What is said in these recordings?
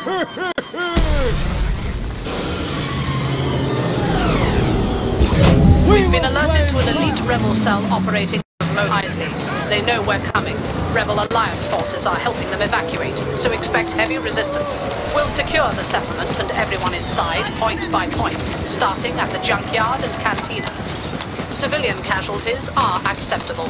We've been alerted to an elite rebel cell operating Mos Eisley. They know we're coming. Rebel Alliance forces are helping them evacuate, so expect heavy resistance. We'll secure the settlement and everyone inside, point by point, starting at the junkyard and cantina. Civilian casualties are acceptable.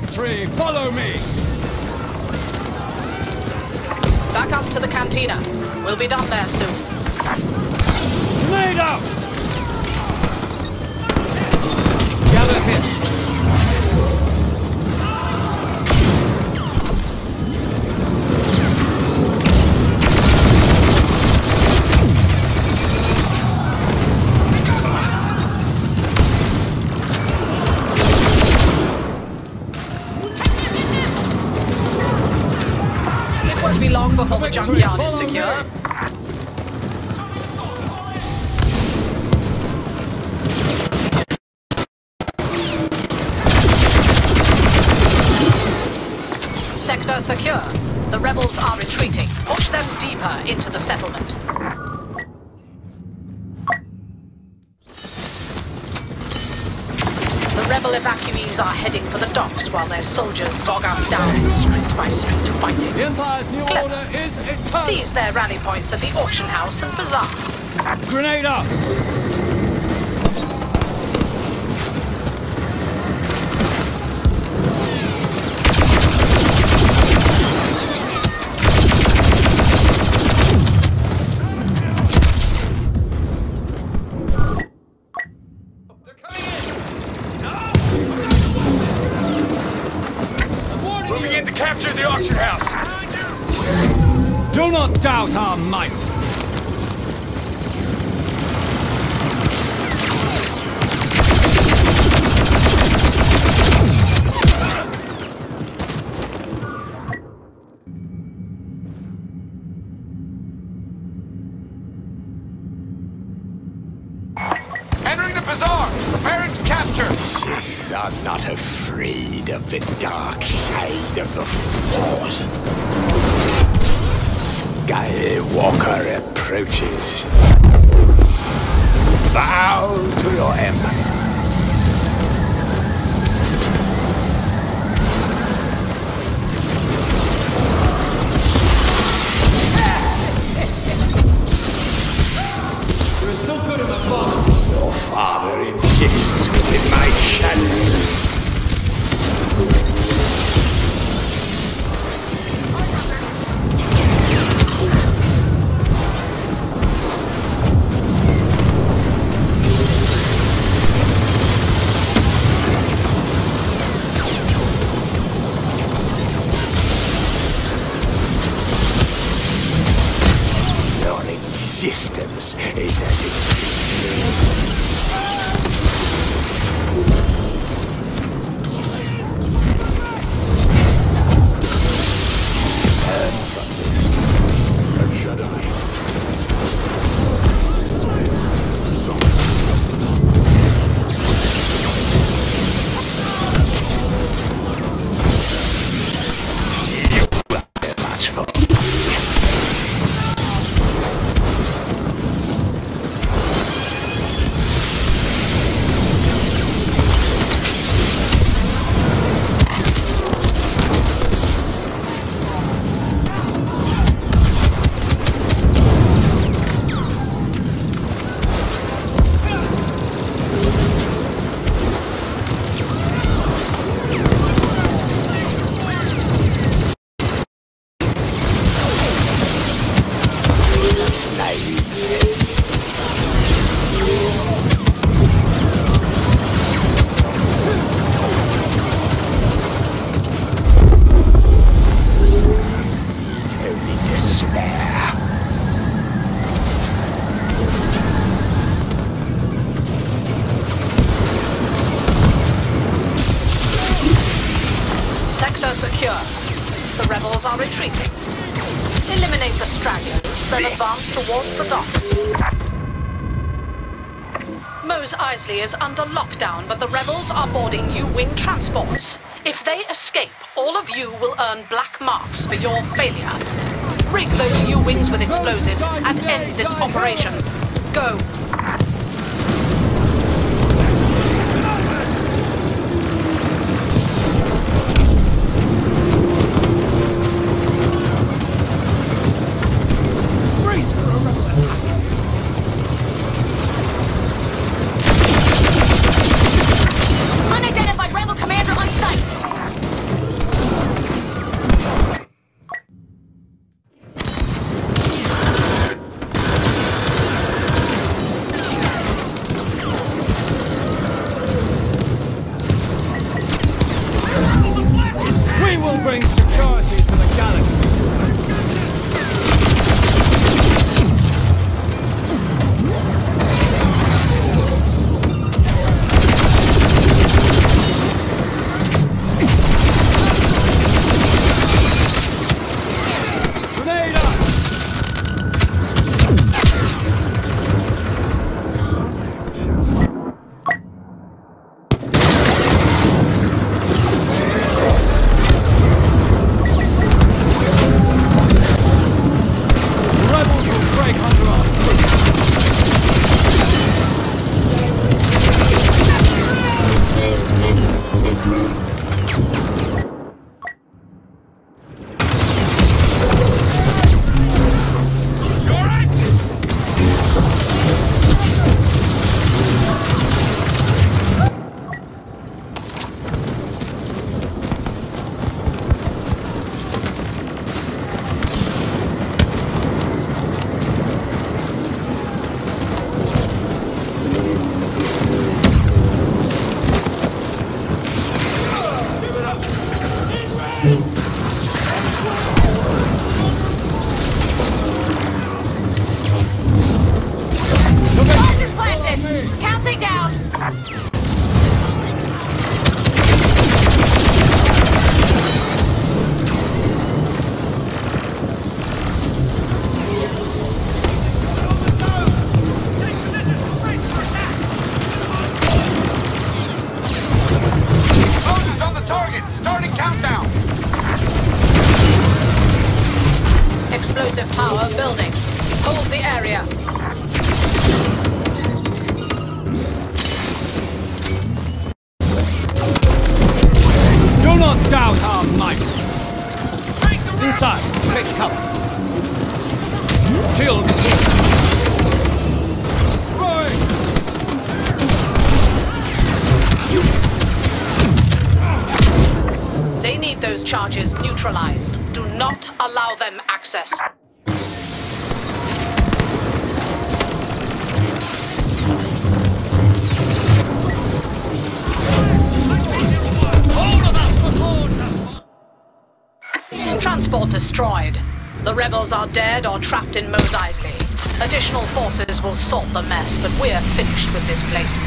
Victory! Follow me! Back up to the cantina. We'll be done there soon. Out! Before the junkyard is secure. Sector secure. The rebels are retreating. Push them deeper into the settlement. The rebel evacuees are heading for the docks while their soldiers bog us down street by street fighting. The Empire's new Clever. order is eternal! Seize their rally points at the auction house and bazaar. Grenade out! Not doubt our might! Entering the bazaar. Preparing to capture. Sith are not afraid of the dark side of the Force. Skywalker approaches. Bow to your Emperor. existence is at its then advance towards the docks. Mos Eisley is under lockdown, but the rebels are boarding U-Wing transports. If they escape, all of you will earn black marks for your failure. Rig those U-Wings with explosives and end this operation. Go. Power building. Hold the area. Do not doubt our might! Inside, take cover! Shield! Right! They need those charges neutralized. Do not allow them access. Transport destroyed. The rebels are dead or trapped in Mos Eisley. Additional forces will sort the mess, but we're finished with this place.